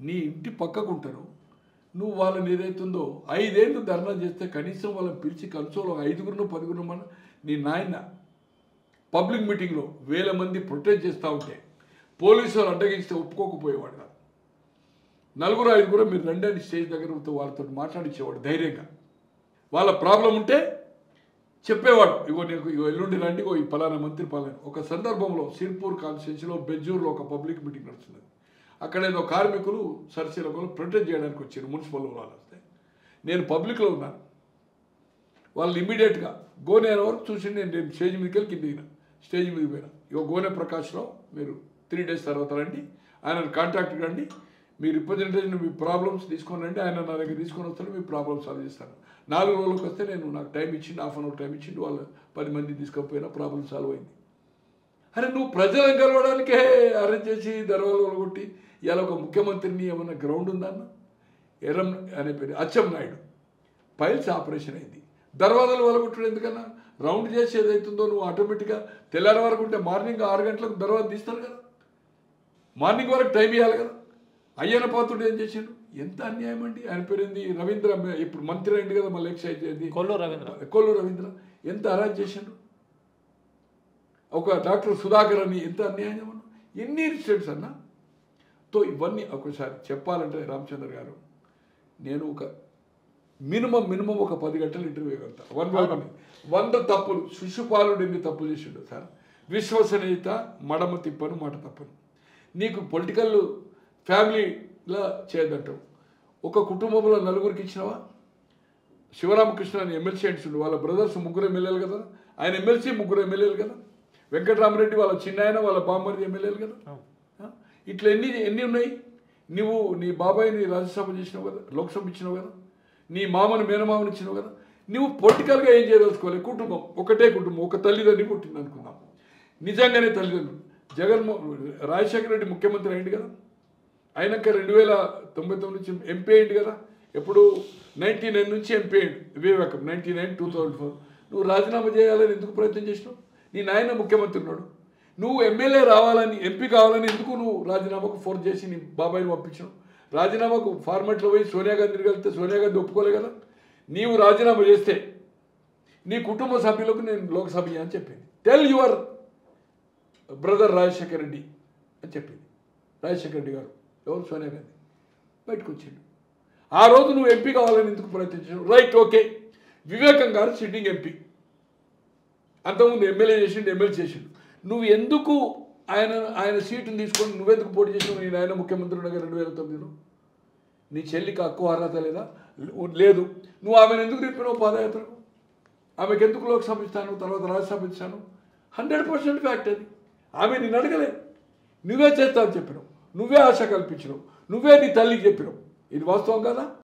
నీ ఇంటి పక్కకు ఉంటారు. నువ్వు వాళ్ళని ఏదైతుందో ఐదేళ్ళు ధర్నా చేస్తే కనీసం వాళ్ళని పిలిచి కన్సోలో ఐదుగురును పదుగురు మన నీ నాయన పబ్లిక్ మీటింగ్లో వేల మంది ప్రొటెస్ట్ చేస్తూ ఉంటే పోలీసు వాళ్ళు అడ్డగిస్తే ఒప్పుకోకపోయేవాడు కాదు. నలుగురు ఐదుగురు మీరు రండి స్టేజ్ దగ్గర వాళ్ళతో మాట్లాడించేవాడు ధైర్యంగా. వాళ్ళ ప్రాబ్లం ఉంటే చెప్పేవాడు ఇగో నీకు ఇగో ఎల్లుండి రండి ఇగో ఈ పలానా మంత్రి పలానా. ఒక సందర్భంలో సిర్పూర్ కాన్స్టిట్యూన్సీలో బెజ్జూర్లో ఒక పబ్లిక్ మీటింగ్ నడుస్తుంది అక్కడ ఏదో కార్మికులు సరిశీలకులు ప్రొటెక్ట్ చేయడానికి వచ్చారు మున్సిపల్ వాళ్ళు వస్తే. నేను పబ్లిక్లో ఉన్నాను. వాళ్ళు ఇమ్మీడియట్గా గోనె అనే వరకు చూసి నేను నేను స్టేజ్ మీదకి వెళ్ళి కింద దిగిన స్టేజ్ మీదకి పోయినా. ఇగో గోనె ప్రకాష్లో మీరు త్రీ డేస్ తర్వాత రండి. ఆయన కాంటాక్ట్ రండి. మీ రిప్రజెంటేషన్ మీ ప్రాబ్లమ్స్ తీసుకొని రండి. ఆయన నా దగ్గర తీసుకొని వస్తాను మీ ప్రాబ్లమ్స్ సాల్వ్ చేస్తాను నాలుగు రోజులకు వస్తే నేను నాకు టైం ఇచ్చిండు హాఫ్ అన్ అవర్ టైం ఇచ్చిండు వాళ్ళు పది మంది తీసుకపోయినా ప్రాబ్లం సాల్వ్ అయింది. అరే నువ్వు ప్రజలను కలవడానికే అరేంజ్ చేసి దర్వాలు కొట్టి ఇవాళ ఒక ముఖ్యమంత్రిని ఏమన్నా గ్రౌండ్ ఉందన్న ఎర్రం అనే పేరు అచ్చం నాయుడు. పైల్స్ ఆపరేషన్ అయింది. దర్వాజాలు వలగొట్టడం ఎందుకన్నా? రౌండ్ చేసి ఏదైతుందో నువ్వు ఆటోమేటిక్గా తెల్లారి వరకు ఉంటే మార్నింగ్ ఆరు గంటలకు దర్వాజ తీస్తారు కదా. మార్నింగ్ వరకు టైం ఇవ్వాలి కదా. అయ్యన పాత్రుడు ఏం చేసిండు? ఎంత అన్యాయం అండి? ఆయన పేరు ఏంది? రవీంద్ర ఇప్పుడు మంత్రి అయింది కదా మళ్ళీ ఎక్సైజ్ కొల్లు రవీంద్ర. కొల్లు రవీంద్ర. ఎంత అరాజ్ చేసిండు? ఒక డాక్టర్ సుధాకర్ అని ఎంత అన్యాయం అన్న? ఎన్ని ఇన్సిడెంట్స్ అన్న? తో ఇవన్నీ ఒకసారి చెప్పాలంటే రామచంద్ర గారు నేను ఒక మినిమం మినిమం ఒక పది గంటలు ఇంటర్వ్యూ వెళ్తా వన్ బై వన్. వంద తప్పులు శిశుపాలుడు ఎన్ని తప్పులు చేసిండు సార్. విశ్వసనీయత మడమ తిప్పను మాట తప్పను. నీకు పొలిటికల్ ఫ్యామిలీలా చేయదంటావు. ఒక కుటుంబంలో నలుగురికి ఇచ్చినావా? శివరామకృష్ణ అని ఎమ్మెల్సీ అంటుండు వాళ్ళ బ్రదర్స్ ముగ్గురు ఎమ్మెల్యేలు కదా? ఆయన ఎమ్మెల్సీ ముగ్గురు ఎమ్మెల్యేలు కదా? వెంకటరామరెడ్డి వాళ్ళ చిన్నాయన వాళ్ళ బామ్మరిది ఎమ్మెల్యేలు కదా? ఇట్లా ఎన్ని ఎన్ని ఉన్నాయి? నువ్వు నీ బాబాయిని రాజ్యసభ చేసినావు కదా? లోక్సభ ఇచ్చినావు కదా? నీ మామని మేనమామని ఇచ్చినావు కదా? నువ్వు పొలిటికల్గా ఏం చేయదలుచుకోవాలి? కుటుంబం ఒకటే కుటుంబం ఒక తల్లిదండ్రి పుట్టింది అనుకుందాం. నిజంగానే తల్లిదండ్రులు. జగన్మో రాజశేఖర రెడ్డి ముఖ్యమంత్రి అయింది కదా? అయినాక రెండు వేల తొంభై తొమ్మిది నుంచి ఎంపీ అయింది కదా? ఎప్పుడు నైన్టీ నైన్ నుంచి ఎంపీ అయింది Vivekam ninety nine two thousand four. నువ్వు రాజీనామా చేయాలని ఎందుకు ప్రయత్నం చేసినావు? నీ నాయన ముఖ్యమంత్రి ఉన్నాడు. నువ్వు ఎమ్మెల్యే రావాలని ఎంపీ కావాలని ఎందుకు నువ్వు రాజీనామాకు ఫోర్స్ చేసి నీ బాబాయిని పంపించావు రాజీనామాకు ఫార్మాట్లో పోయి సోనియా గాంధీ కలిస్తే సోనియా గాంధీ ఒప్పుకోలే కదా? నీవు రాజీనామా చేస్తే నీ కుటుంబ సభ్యులకు నేను లోక్సభ అని చెప్పింది. Tell your brother Rajasekhar Reddy అని చెప్పింది. రాజశేఖర్ రెడ్డి గారు. ఎవరు? సోనియా గాంధీ. బయటకు వచ్చిండు. ఆ రోజు నువ్వు ఎంపీ కావాలని ఎందుకు ప్రయత్నించావు రైట్ ఓకే వివేకం గారు సిట్టింగ్ ఎంపీ. అంతకుముందు ఎమ్మెల్యే చేసిండు ఎమ్మెల్యే చేసిండు. నువ్వు ఎందుకు ఆయన ఆయన సీటుని తీసుకొని నువ్వెందుకు పోటీ చేసినావు నేను ఆయన ముఖ్యమంత్రి ఉండగా రెండు వేల తొమ్మిదిలో. నీ చెల్లికి హక్కు అర్హత లేదా? లేదు. నువ్వు ఆమెను ఎందుకు తిప్పినావు పాదయాత్రకు? ఆమెకు ఎందుకు లోక్సభ ఇస్తాను? తర్వాత రాజ్యసభ ఇస్తాను? హండ్రెడ్ పర్సెంట్ ఫ్యాక్ట్ అది. ఆమె నేను అడగలే. నువ్వే చేస్తావు చెప్పినావు. నువ్వే ఆశ కల్పించినావు. నువ్వే నీ తల్లికి చెప్పినావు. ఇది వాస్తవం కదా?